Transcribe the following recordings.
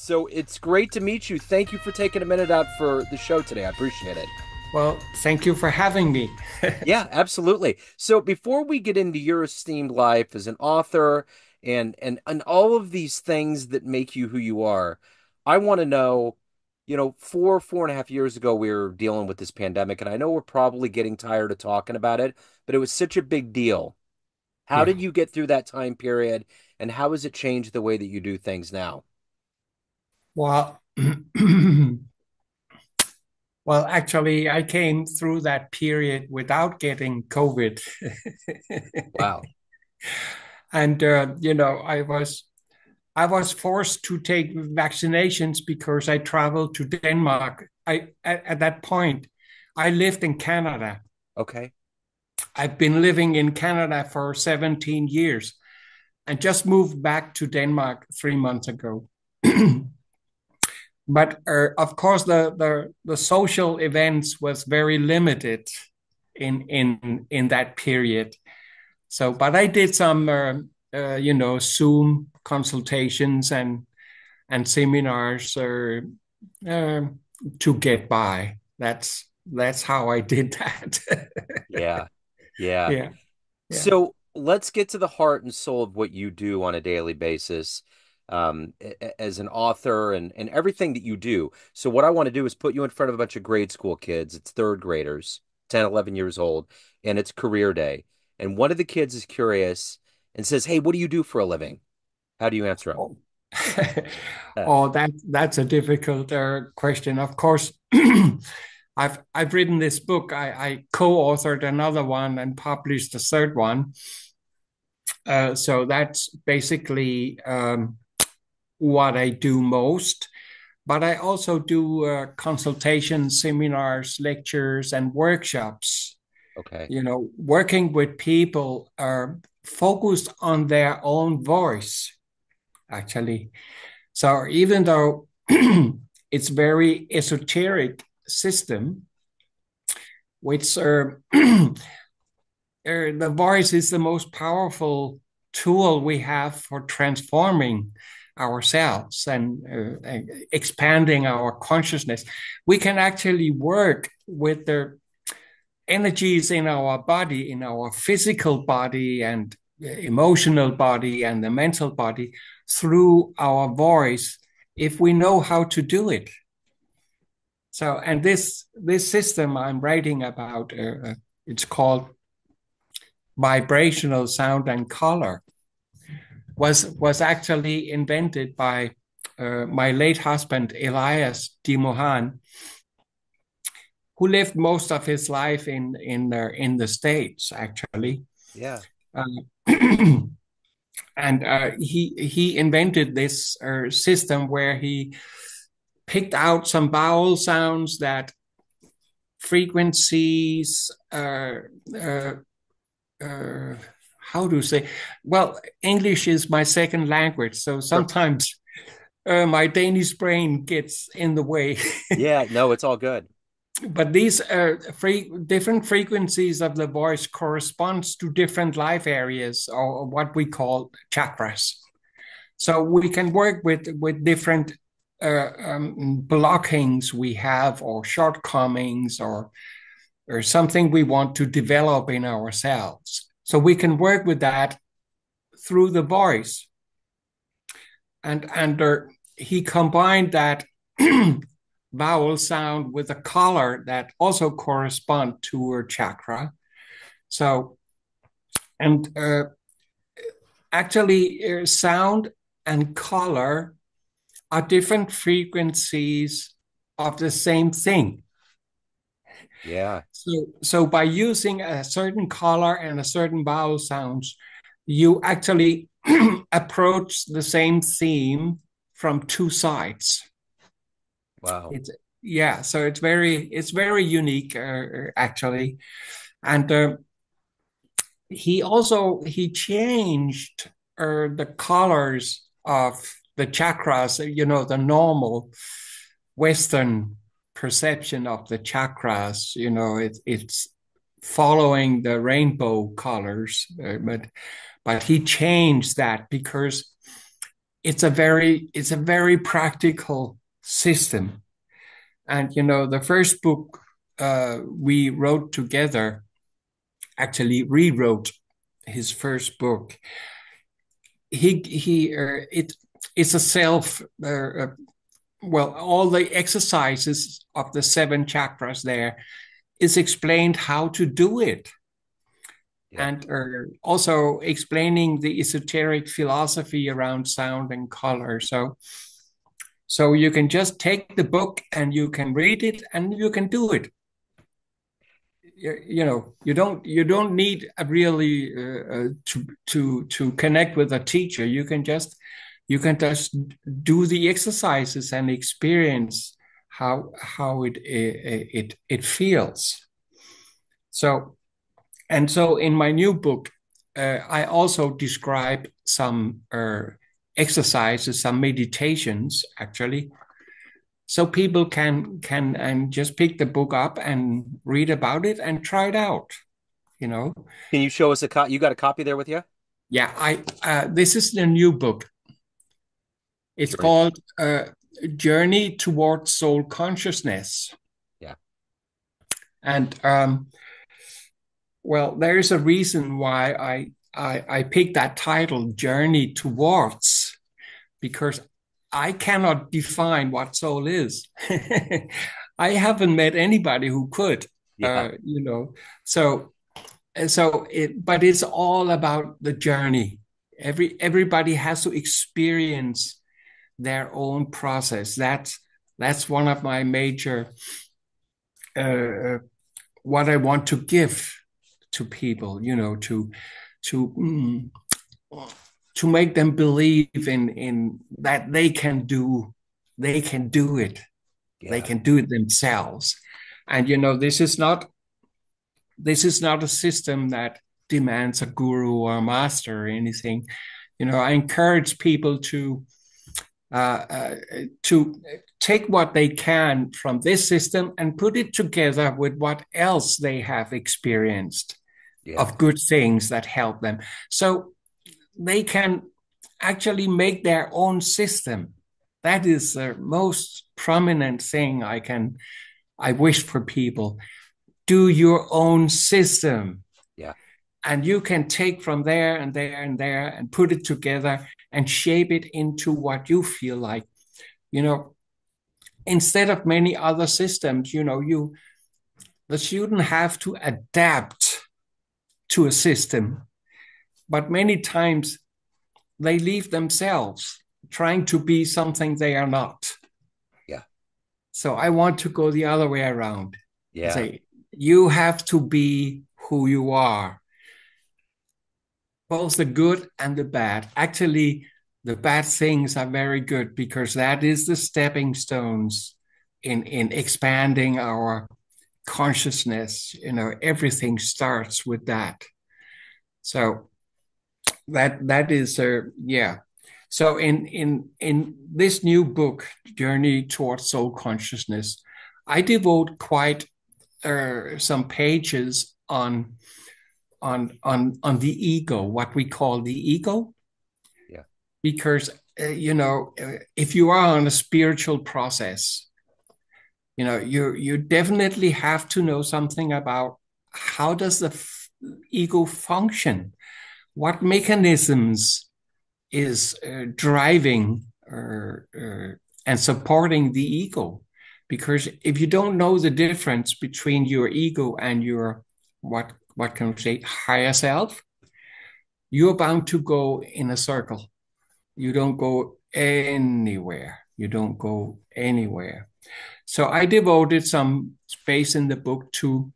So it's great to meet you. Thank you for taking a minute out for the show today. I appreciate it. Well, thank you for having me. yeah, absolutely. So before we get into your esteemed life as an author and and and all of these things that make you who you are, I want to know, you know, four four and a half years ago we were dealing with this pandemic, and I know we're probably getting tired of talking about it, but it was such a big deal. How yeah. did you get through that time period, and how has it changed the way that you do things now? Well. Well, actually, I came through that period without getting COVID. wow. And uh, you know, I was I was forced to take vaccinations because I traveled to Denmark. I at, at that point, I lived in Canada. Okay. I've been living in Canada for 17 years and just moved back to Denmark three months ago. but uh, of course the, the the social events was very limited in in in that period. So but i did some uh, uh, you know zoom consultations and and seminars uh, uh, to get by. That's that's how i did that. Yeah. yeah. Yeah. So let's get to the heart and soul of what you do on a daily basis um, as an author and, and everything that you do. So what I want to do is put you in front of a bunch of grade school kids. It's third graders, 10, 11 years old, and it's career day. And one of the kids is curious and says, Hey, what do you do for a living? How do you answer him? oh, that that's a difficult uh, question. Of course, I've I've written this book. I, I co-authored another one and published a third one. Uh, so that's basically um, what I do most. But I also do uh, consultations, seminars, lectures, and workshops. Okay. You know, working with people are focused on their own voice, actually. So even though it's very esoteric system, which uh, uh, the voice is the most powerful tool we have for transforming ourselves and uh, expanding our consciousness, we can actually work with the energies in our body, in our physical body and emotional body and the mental body through our voice if we know how to do it. So, and this this system I'm writing about, uh, uh it's called vibrational sound and color was was actually invented by uh, my late husband Elias de Mohan, who lived most of his life in in uh, in the states actually. Yeah. Uh, and uh, he he invented this uh, system where he picked out some vowel sounds that frequencies uh, uh, uh how to say? Well english is my second language so sometimes uh, my danish brain gets in the way. Yeah no it's all good. But these uh, free, different frequencies of the voice corresponds to different life areas or what we call chakras. So we can work with with different uh, um, blockings we have or shortcomings or or something we want to develop in ourselves so we can work with that through the voice. And, and he combined that vowel sound with a color that also correspond to her chakra. So, and uh, actually, uh, sound and color are different frequencies of the same thing. Yeah. So so by using a certain color and a certain vowel sounds, you actually approach the same theme from two sides. Wow. It's yeah, so it's very it's very unique uh, actually, and uh, he also he changed uh, the colors of the chakras. You know the normal Western perception of the chakras. You know, it, it's following the rainbow colors, uh, but but he changed that because it's a very it's a very practical system. And you know, the first book uh, we wrote together actually rewrote his first book. He he uh, it it's a self uh, uh, well all the exercises of the seven chakras there is explained how to do it. Yeah. and uh, also explaining the esoteric philosophy around sound and color. So so you can just take the book and you can read it and you can do it. You, you know you don't you don't need a really uh, uh, to to to connect with a teacher. You can just you can just do the exercises and experience how how it it it, feels. So and so in my new book uh, i also describe some uh, exercises some meditations actually. So people can can and just pick the book up and read about it and try it out you know? Can you show us a copy you got a copy there with you? Yeah i uh, this is the new book it's called uh, journey towards soul consciousness yeah and um well there is a reason why i i i picked that title journey towards because I cannot define what soul is. I haven't met anybody who could. Yeah. Uh, you know, so so it, but it's all about the journey. Every everybody has to experience their own process. That's that's one of my major uh, what I want to give to people. You know, to to mm, to make them believe in in that they can do they can do it yeah. they can do it themselves and you know this is not this is not a system that demands a guru or a master or anything you know i encourage people to uh, uh, to take what they can from this system and put it together with what else they have experienced yeah. of good things that help them so they can actually make their own system. That is the most prominent thing I can, I wish for people. Do your own system. And you can take from there and there and there and put it together and shape it into what you feel like. You know, instead of many other systems, you know, you, the student have to adapt to a system but many times they leave themselves trying to be something they are not. Yeah. So I want to go the other way around. Yeah. Say, you have to be who you are, both the good and the bad. Actually, the bad things are very good because that is the stepping stones in in expanding our consciousness. You know everything starts with that. So that that is uh, yeah. So in in in this new book journey towards soul consciousness i devote quite uh, some pages on on on on the ego what we call the ego. Yeah. Because uh, you know uh, if you are on a spiritual process you know you you definitely have to know something about how does the f- ego function? What mechanisms is uh, driving uh, uh, and supporting the ego? Because if you don't know the difference between your ego and your what what can we say higher self you're bound to go in a circle. You don't go anywhere. You don't go anywhere. So i devoted some space in the book to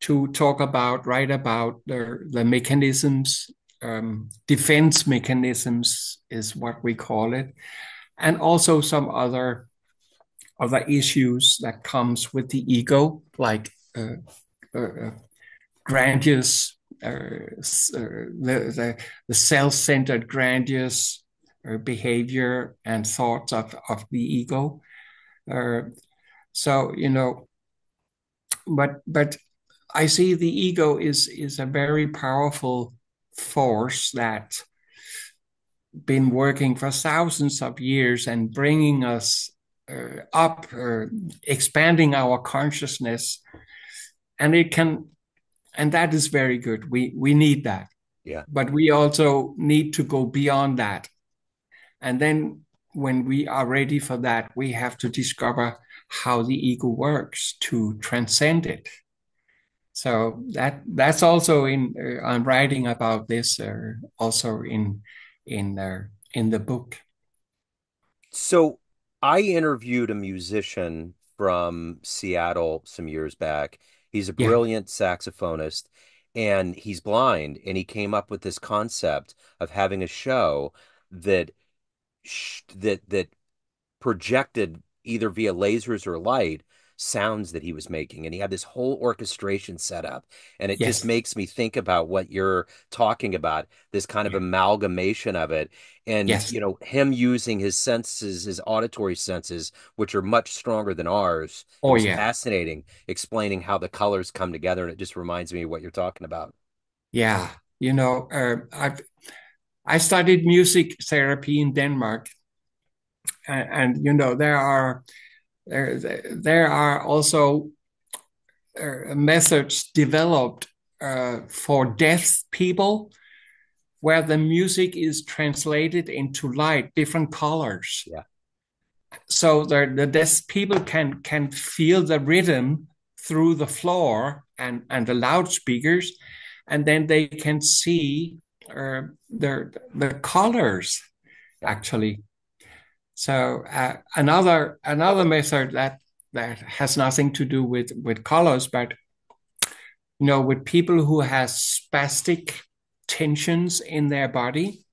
to talk about write about the, the mechanisms um, defense mechanisms is what we call it, and also some other other issues that comes with the ego, like uh, uh, uh grandiose, uh, uh, the, the, the self-centered grandiose uh, behavior and thoughts of, of the ego. so you know, but but I see the ego is is a very powerful force that been working for thousands of years and bringing us uh, up, uh, expanding our consciousness, and it can, and that is very good. We we need that. Yeah. But we also need to go beyond that, and then when we are ready for that, we have to discover how the ego works to transcend it. So that that's also in uh, I'm writing about this uh, also in in uh, in the book. So I interviewed a musician from Seattle some years back. He's a Yeah. brilliant saxophonist and he's blind and he came up with this concept of having a show that sh that that projected either via lasers or light sounds that he was making. And he had this whole orchestration set up. And it just makes me think about what you're talking about, this kind of Yeah. amalgamation of it. And, Yes. you know, him using his senses, his auditory senses, which are much stronger than ours. Oh yeah. fascinating explaining how the colors come together. And it just reminds me of what you're talking about. Yeah. You know, uh, I've I studied music therapy in Denmark, and, and you know there are there there are also uh, methods developed uh, for deaf people where the music is translated into light, different colors. Yeah. So the, the deaf people can can feel the rhythm through the floor and, and the loudspeakers, and then they can see uh, the the colors actually. So uh, another another method that that has nothing to do with with colors, but you know, with people who has spastic tensions in their body.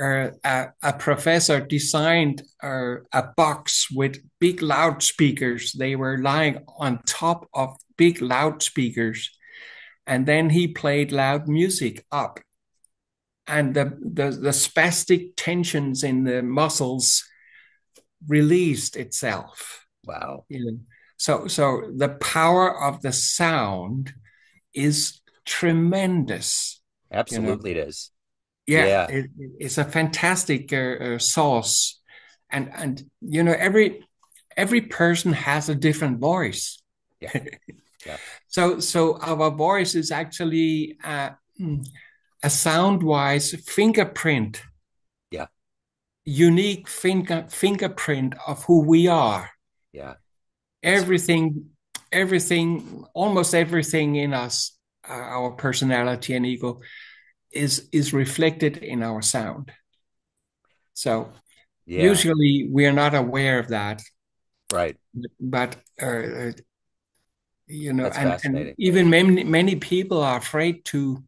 Uh, a, a, professor designed uh, a box with big loudspeakers. They were lying on top of big loudspeakers. And then he played loud music up. And the, the, the spastic tensions in the muscles released itself. Wow. You know? So, so the power of the sound is tremendous. Absolutely, you know? it is. Yeah, yeah. It, it's a fantastic uh, uh, source, and and you know every every person has a different voice. Yeah. yeah. so so our voice is actually uh, a sound wise fingerprint. Yeah. Unique finger fingerprint of who we are. Yeah everything everything almost everything in us uh, our personality and ego is is reflected in our sound so yeah. usually we are not aware of that right but uh, you know and, and, even many many people are afraid to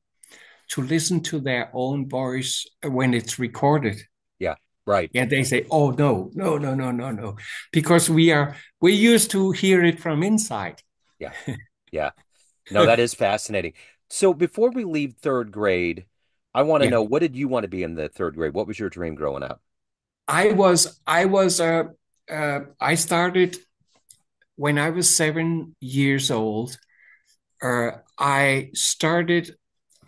to listen to their own voice when it's recorded. Yeah right. Yeah they say oh no no no no no no. Because we are we used to hear it from inside. Yeah yeah. No that is fascinating. So before we leave third grade i want to yeah. know what did you want to be in the third grade? What was your dream growing up? I was i was uh, uh i started when i was seven years old uh, i started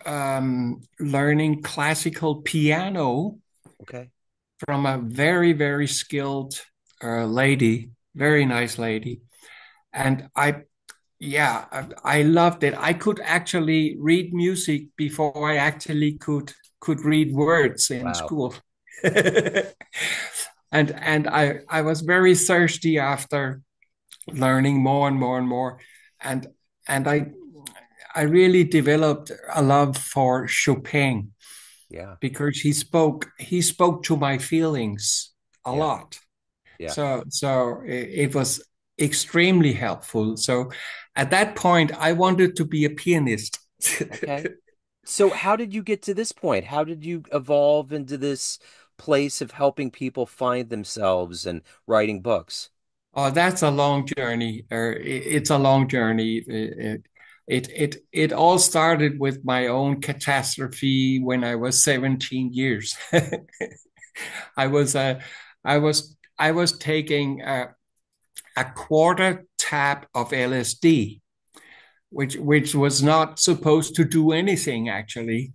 um learning classical piano okay. from a very very skilled uh, lady very nice lady. And i yeah I, I, loved it. I could actually read music before i actually could could read words in wow. school. And and i i was very thirsty after learning more and more and more. And and i i really developed a love for chopin yeah because he spoke he spoke to my feelings a Yeah. lot Yeah. so so it, it was extremely helpful so at that point i wanted to be a pianist Okay. So how did you get to this point? How did you evolve into this place of helping people find themselves and writing books? oh that's a long journey it, it's a long journey it, it it all started with my own catastrophe when i was 17 years. I was uh, i was i was taking a, a quarter tab of lsd which which was not supposed to do anything actually.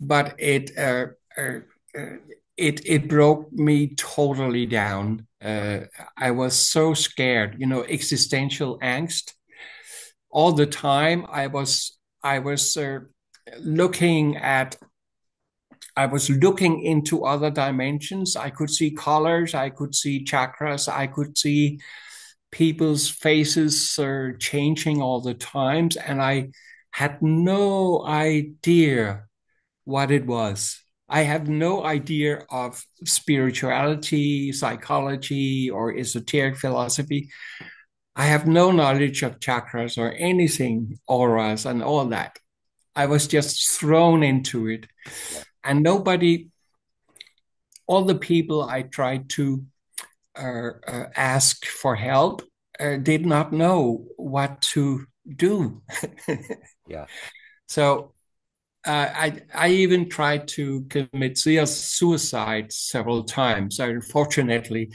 But it uh, uh, uh, it it broke me totally down. Uh, I was so scared, you know, existential angst all the time. I was I was uh, looking at I was looking into other dimensions. I could see colors, I could see chakras, I could see people's faces are changing all the times, and I had no idea what it was. I have no idea of spirituality, psychology, or esoteric philosophy. I have no knowledge of chakras or anything, auras, and all that. I was just thrown into it. And nobody, all the people I tried to uh, uh, ask for help uh, did not know what to do. yeah. So uh, I I even tried to commit suicide several times. Unfortunately,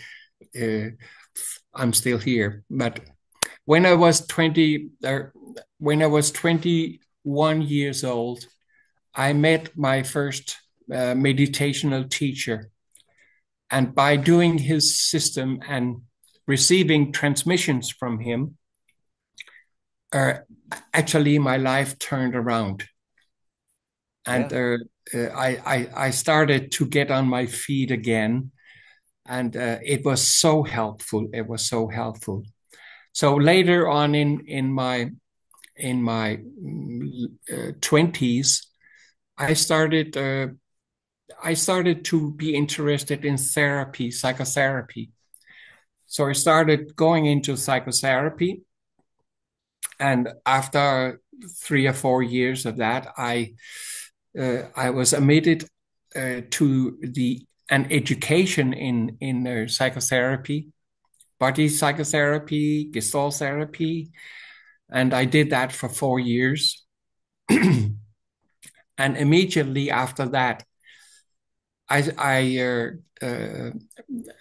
uh, I'm still here. But when I was twenty, uh, when I was twenty one years old, I met my first uh, meditational teacher, and by doing his system and receiving transmissions from him, uh, actually my life turned around and yeah. uh, uh, I, I, I started to get on my feet again, and uh, it was so helpful. It was so helpful. So later on in in my in my uh, twenties, I started uh, I started to be interested in therapy, psychotherapy. So I started going into psychotherapy, and after three or four years of that, I uh, I was admitted uh, to the an education in in uh, psychotherapy, body psychotherapy, gestalt therapy, and I did that for four years. and immediately after that, I, I uh, uh,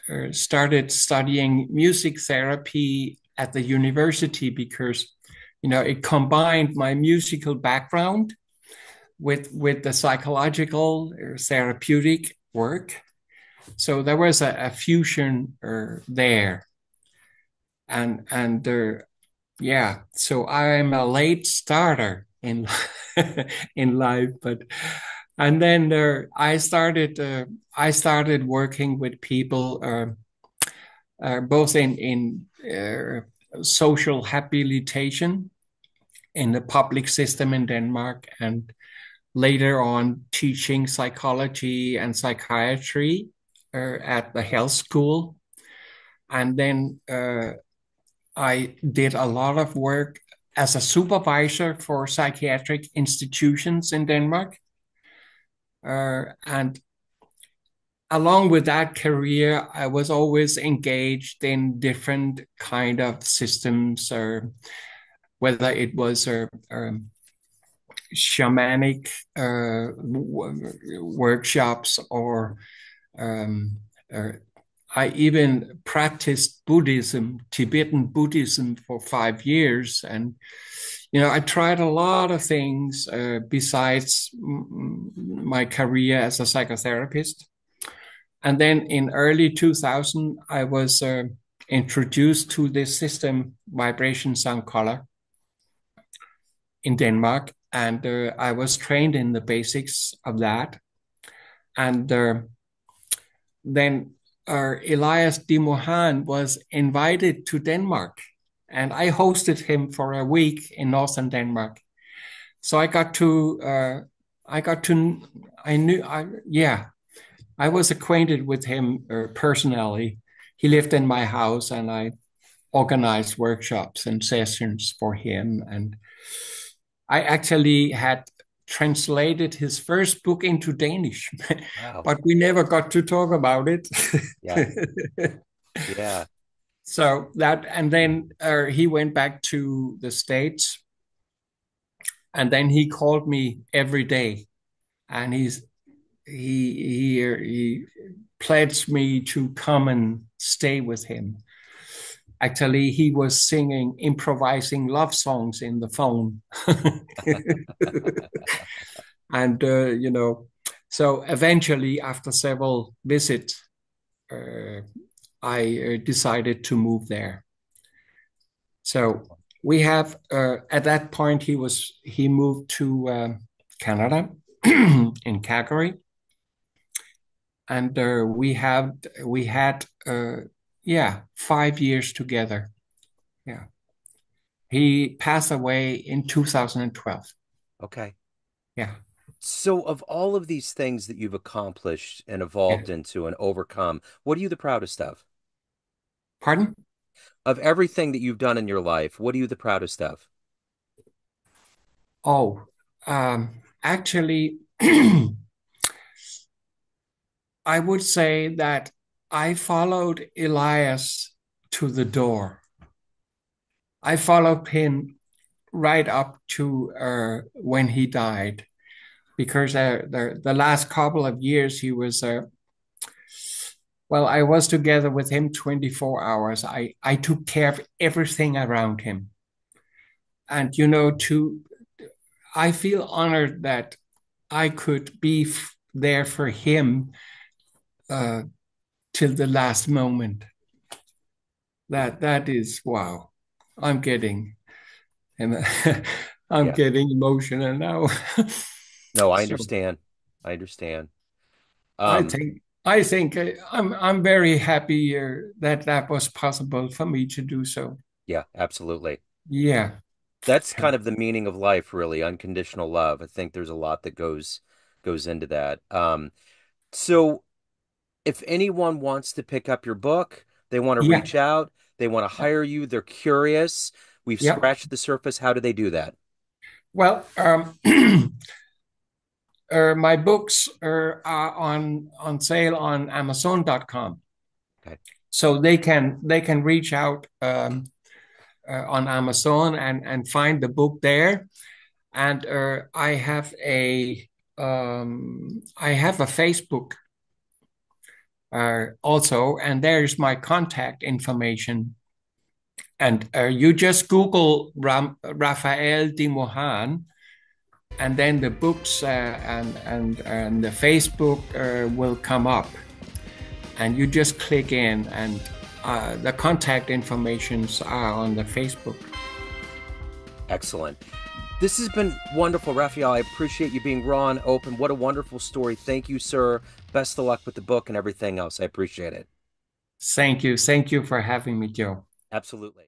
uh, started studying music therapy at the university because, you know, it combined my musical background with with the psychological or therapeutic work. So there was a, a fusion uh, there, and and uh, yeah. So I'm a late starter in in life, but and then there I started uh, I started working with people uh, uh both in in uh, social habilitation in the public system in Denmark and later on teaching psychology and psychiatry uh, at the health school. And then uh, I did a lot of work as a supervisor for psychiatric institutions in Denmark. Uh, and along with that career, I was always engaged in different kind of systems, or whether it was a, a shamanic uh, workshops or, um, or I even practiced Buddhism, Tibetan Buddhism for five years. And, you know, I tried a lot of things uh, besides my career as a psychotherapist. And then in early 2000, I was uh, introduced to this system, Vibration Sound Color, in Denmark and uh, I was trained in the basics of that. And uh, then uh, Elias de Mohan was invited to Denmark, and I hosted him for a week in northern Denmark. So I got to, uh, I got to, I knew, I yeah, I was acquainted with him uh, personally. He lived in my house, and I organized workshops and sessions for him and I actually had translated his first book into Danish, wow. but we never got to talk about it. yeah. Yeah. So that, and then uh, he went back to the States. And then he called me every day. And he's, he, he, he pledged me to come and stay with him actually he was singing improvising love songs in the phone and uh, you know So eventually, after several visits, uh, I uh, decided to move there. So we have uh, at that point he was he moved to uh, Canada in Calgary, and uh, we have we had uh, yeah five years together. Yeah, he passed away in 2012. Okay. Yeah. So, of all of these things that you've accomplished and evolved Yeah. into and overcome, what are you the proudest of? Pardon? Of everything that you've done in your life, what are you the proudest of? Oh, um, actually, I would say that I followed Elias to the door. I followed him right up to uh, when he died, because uh, the the last couple of years he was uh, well, I was together with him 24 hours. I I took care of everything around him, and you know, to I feel honored that I could be f- there for him uh, till the last moment. That that is wow. I'm getting and I'm Yeah. getting emotional now. No, I So understand. I understand. I Um, think I think uh, I'm I'm very happy uh, that that was possible for me to do so. yeah, absolutely. Yeah. That's kind of the meaning of life, really, unconditional love. I think there's a lot that goes goes into that. Um, so if anyone wants to pick up your book, they want to Yeah. reach out, they want to hire you, they're curious, we've Yeah. scratched the surface. How do they do that? Well, um, uh, my books are, are on on sale on Amazon.com. Okay. So they can they can reach out um, uh, on Amazon and and find the book there. And uh, I have a um, I have a Facebook uh, also, and there's my contact information. And uh, you just Google Ram Raphael De Mohan, and then the books uh, and and and the Facebook uh, will come up, and you just click in, and uh, the contact informations are on the Facebook. Excellent. This has been wonderful, Raphael. I appreciate you being raw and open. What a wonderful story. Thank you, sir. Best of luck with the book and everything else. I appreciate it. Thank you, thank you for having me, Joe. Absolutely.